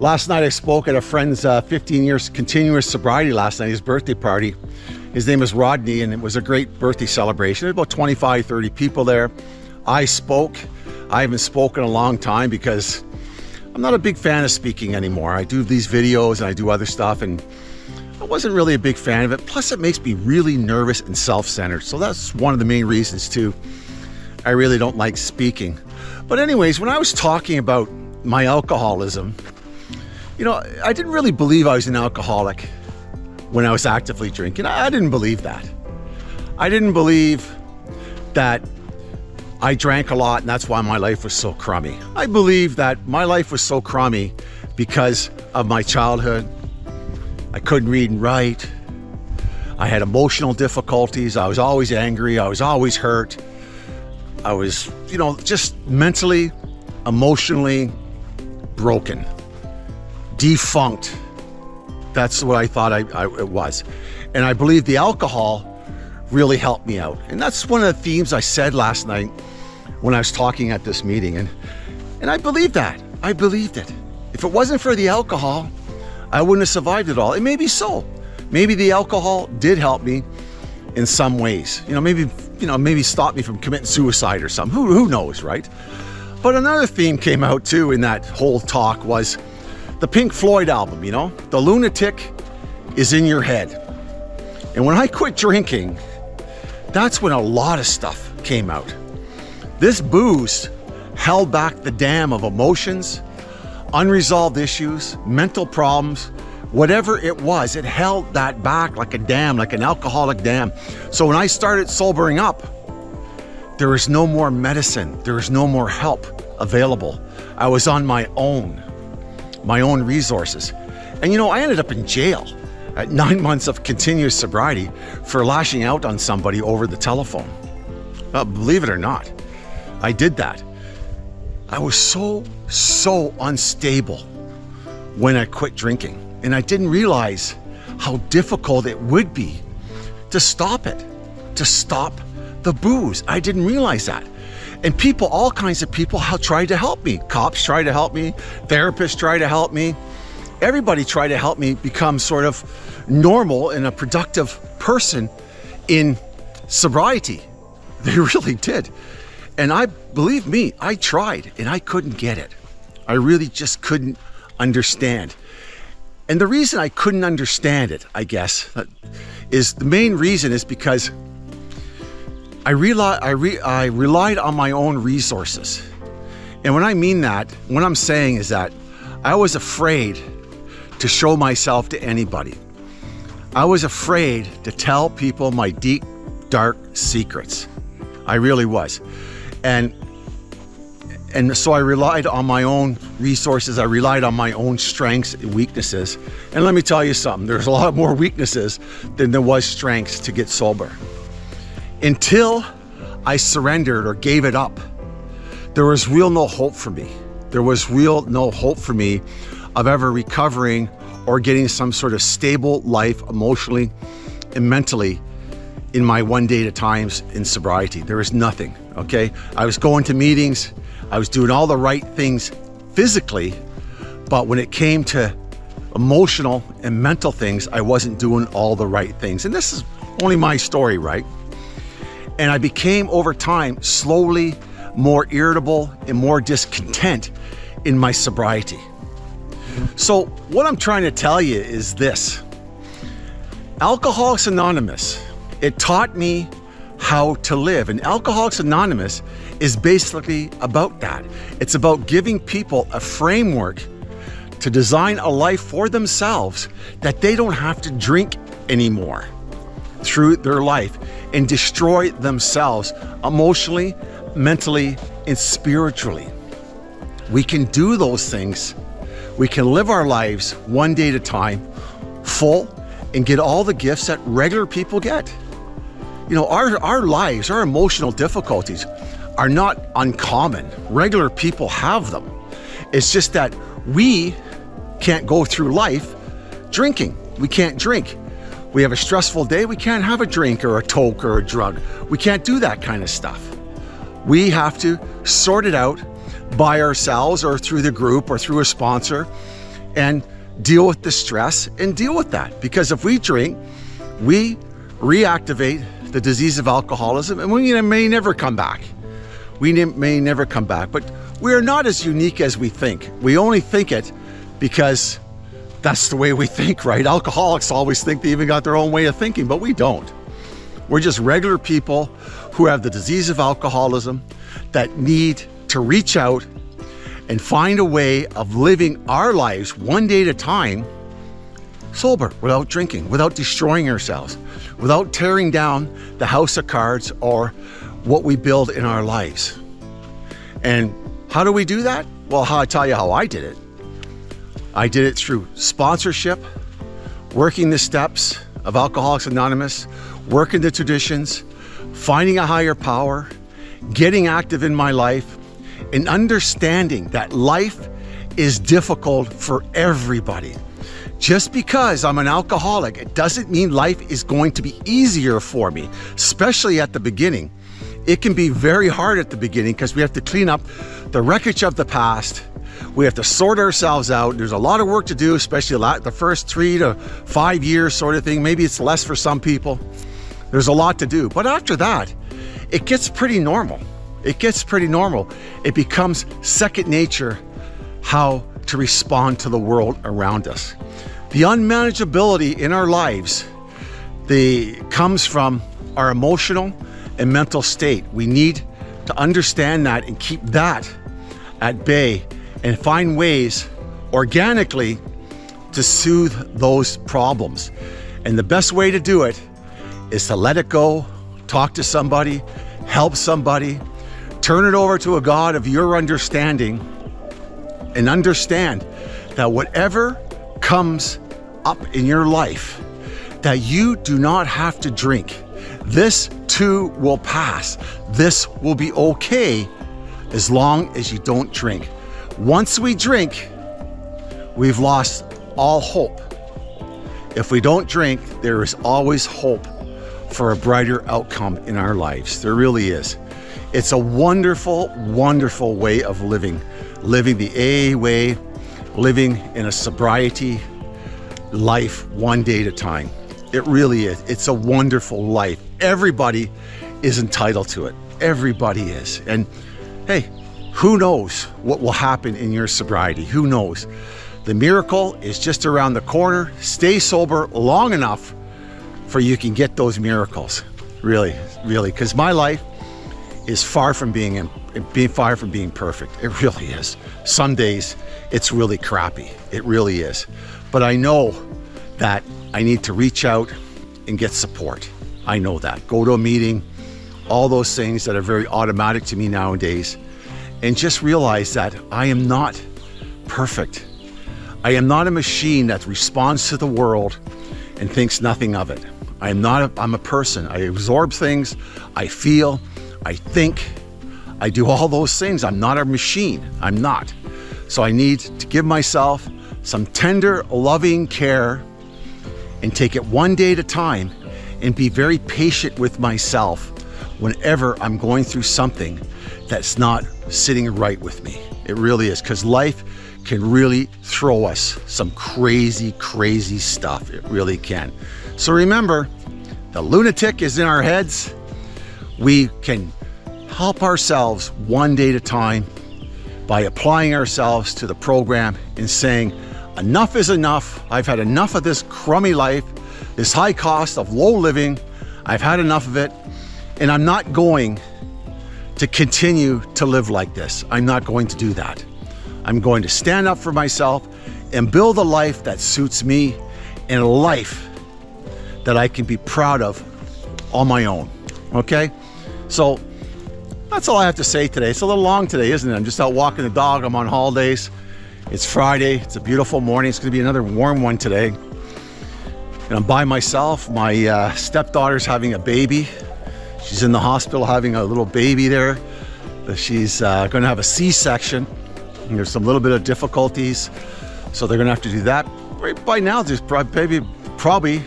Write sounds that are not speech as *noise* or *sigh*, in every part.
Last night I spoke at a friend's uh, 15 years continuous sobriety last night, his birthday party. His name is Rodney, and it was a great birthday celebration. There were about 25, 30 people there. I spoke. I haven't spoken in a long time because I'm not a big fan of speaking anymore. I do these videos and I do other stuff, and I wasn't really a big fan of it. Plus, it makes me really nervous and self centered. So that's one of the main reasons, too. I really don't like speaking. But, anyways, when I was talking about my alcoholism, you know, I didn't really believe I was an alcoholic when I was actively drinking. I didn't believe that. I didn't believe that I drank a lot and that's why my life was so crummy. I believe that my life was so crummy because of my childhood. I couldn't read and write. I had emotional difficulties. I was always angry. I was always hurt. I was, you know, just mentally, emotionally broken, defunct. That's what I thought I, I, it was. And I believe the alcohol really helped me out. And that's one of the themes I said last night when I was talking at this meeting. And, and I believed that. I believed it. If it wasn't for the alcohol, I wouldn't have survived it all. And maybe so. Maybe the alcohol did help me in some ways. You know, maybe, you know, maybe stop me from committing suicide or something. Who, who knows, right? But another theme came out too in that whole talk was the Pink Floyd album, you know? The lunatic is in your head. And when I quit drinking, that's when a lot of stuff came out. This booze held back the dam of emotions, unresolved issues, mental problems, whatever it was, it held that back like a dam, like an alcoholic dam. So when I started sobering up, there was no more medicine, there was no more help available. I was on my own my own resources. And you know, I ended up in jail at *laughs* nine months of continuous sobriety for lashing out on somebody over the telephone. Uh, believe it or not, I did that. I was so, so unstable when I quit drinking. And I didn't realize how difficult it would be to stop it, to stop the booze. I didn't realize that. And people, all kinds of people, tried to help me. Cops tried to help me, therapists tried to help me. Everybody tried to help me become sort of normal and a productive person in sobriety. *laughs* They really did. And I believe me, I tried and I couldn't get it. I really just couldn't understand. And the reason I couldn't understand it, I guess, uh, is the main reason is because I, rely, I, re, I relied on my own resources. And when I mean that, what I'm saying is that I was afraid to show myself to anybody. I was afraid to tell people my deep, dark secrets. I really was. And and so I relied on my own resources. I relied on my own strengths and weaknesses. And let me tell you something, there's a lot more weaknesses than there was strengths to get sober until I surrendered or gave it up, there was real no hope for me. There was real no hope for me of ever recovering or getting some sort of stable life emotionally and mentally in my one day at a times in sobriety. There was nothing, okay? I was going to meetings, I was doing all the right things physically, but when it came to emotional and mental things, I wasn't doing all the right things. And this is only my story, right? And I became over time slowly more irritable and more discontent in my sobriety. So, what I'm trying to tell you is this Alcoholics Anonymous, it taught me how to live. And Alcoholics Anonymous is basically about that. It's about giving people a framework to design a life for themselves that they don't have to drink anymore through their life and destroy themselves emotionally, mentally, and spiritually. We can do those things. We can live our lives one day at a time, full, and get all the gifts that regular people get. You know, our, our lives, our emotional difficulties are not uncommon. Regular people have them. It's just that we can't go through life drinking. We can't drink. We have a stressful day, we can't have a drink or a toke or a drug. We can't do that kind of stuff. We have to sort it out by ourselves or through the group or through a sponsor and deal with the stress and deal with that. Because if we drink, we reactivate the disease of alcoholism and we may never come back. We may never come back. But we are not as unique as we think. We only think it because that's the way we think, right? Alcoholics always think they even got their own way of thinking, but we don't. We're just regular people who have the disease of alcoholism that need to reach out and find a way of living our lives one day at a time sober, without drinking, without destroying ourselves, without tearing down the house of cards or what we build in our lives. And how do we do that? Well, how I'll tell you how I did it. I did it through sponsorship, working the steps of Alcoholics Anonymous, working the traditions, finding a higher power, getting active in my life, and understanding that life is difficult for everybody. Just because I'm an alcoholic, it doesn't mean life is going to be easier for me, especially at the beginning. It can be very hard at the beginning because we have to clean up the wreckage of the past. We have to sort ourselves out. There's a lot of work to do, especially the first three to five years, sort of thing. Maybe it's less for some people. There's a lot to do. But after that, it gets pretty normal. It gets pretty normal. It becomes second nature how to respond to the world around us. The unmanageability in our lives the, comes from our emotional and mental state. We need to understand that and keep that at bay and find ways organically to soothe those problems. And the best way to do it is to let it go, talk to somebody, help somebody, turn it over to a God of your understanding, and understand that whatever comes up in your life, that you do not have to drink. This too will pass. This will be okay as long as you don't drink. Once we drink, we've lost all hope. If we don't drink, there is always hope for a brighter outcome in our lives. There really is. It's a wonderful, wonderful way of living, living the AA way, living in a sobriety life one day at a time. It really is. It's a wonderful life. Everybody is entitled to it. Everybody is. And hey, who knows what will happen in your sobriety? Who knows? The miracle is just around the corner. Stay sober long enough for you can get those miracles. Really, really, because my life is far from being being far from being perfect. It really is. Some days it's really crappy. It really is. But I know that I need to reach out and get support. I know that. Go to a meeting, all those things that are very automatic to me nowadays, and just realize that I am not perfect. I am not a machine that responds to the world and thinks nothing of it. I am not a, I'm a person. I absorb things, I feel, I think, I do all those things. I'm not a machine. I'm not. So I need to give myself some tender, loving care and take it one day at a time and be very patient with myself whenever I'm going through something that's not sitting right with me. It really is because life can really throw us some crazy, crazy stuff. It really can. So remember, the lunatic is in our heads. We can help ourselves one day at a time by applying ourselves to the program and saying, enough is enough. I've had enough of this crummy life, this high cost of low living. I've had enough of it, and I'm not going to continue to live like this. I'm not going to do that. I'm going to stand up for myself and build a life that suits me and a life that I can be proud of on my own. Okay? So that's all I have to say today. It's a little long today, isn't it? I'm just out walking the dog. I'm on holidays. It's Friday. It's a beautiful morning. It's going to be another warm one today. And I'm by myself. My uh, stepdaughter's having a baby. She's in the hospital having a little baby there. She's uh, going to have a C-section. There's some little bit of difficulties. So they're going to have to do that. By now, there's probably, probably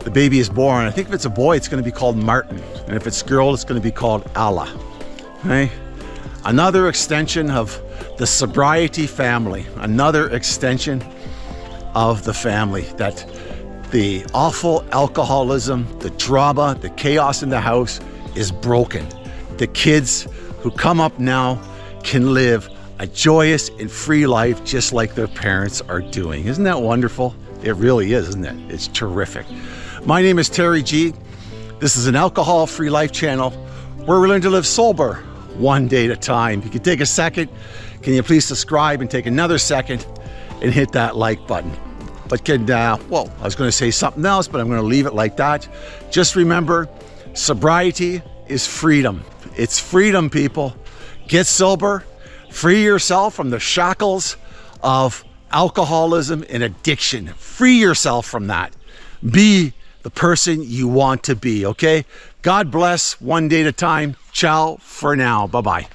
the baby is born. I think if it's a boy, it's going to be called Martin. And if it's a girl, it's going to be called Allah. Okay? Another extension of the sobriety family, another extension of the family that the awful alcoholism, the drama, the chaos in the house is broken. The kids who come up now can live a joyous and free life just like their parents are doing. Isn't that wonderful? It really is, isn't it? It's terrific. My name is Terry G. This is an alcohol free life channel where we learn to live sober one day at a time. If you could take a second, can you please subscribe and take another second and hit that like button? But can, uh, well, I was going to say something else, but I'm going to leave it like that. Just remember, sobriety is freedom. It's freedom, people. Get sober, free yourself from the shackles of alcoholism and addiction. Free yourself from that. Be the person you want to be, okay? God bless one day at a time. Ciao for now. Bye bye.